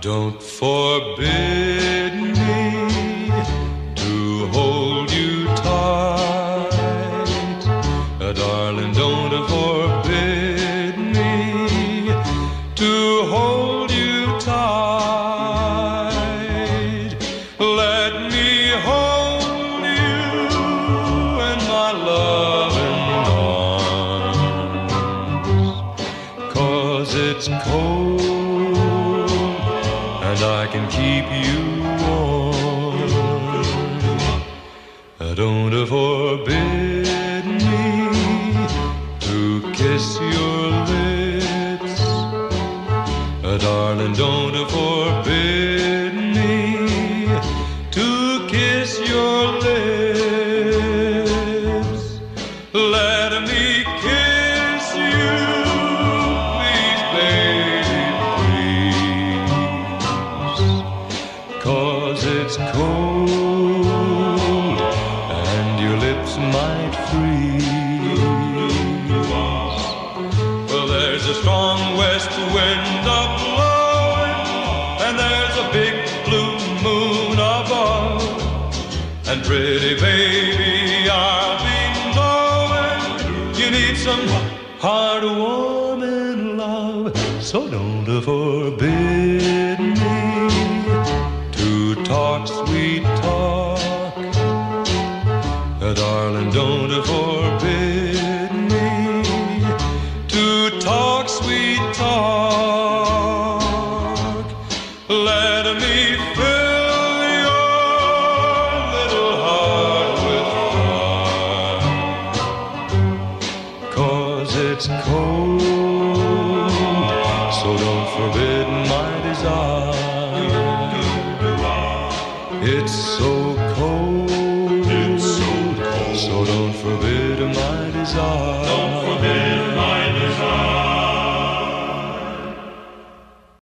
Don't forbid me it's cold and I can keep you warm. Uh, Don't forbid me to kiss your lips. Uh, Darling, don't might freeze. Well, there's a strong west wind a blowing, and there's a big blue moon above. And pretty baby, I'll be knowing you need some hard heartwarming love. So don't forbid It's cold, so don't forbid my desire. It's so cold, It's so cold. So don't forbid my desire.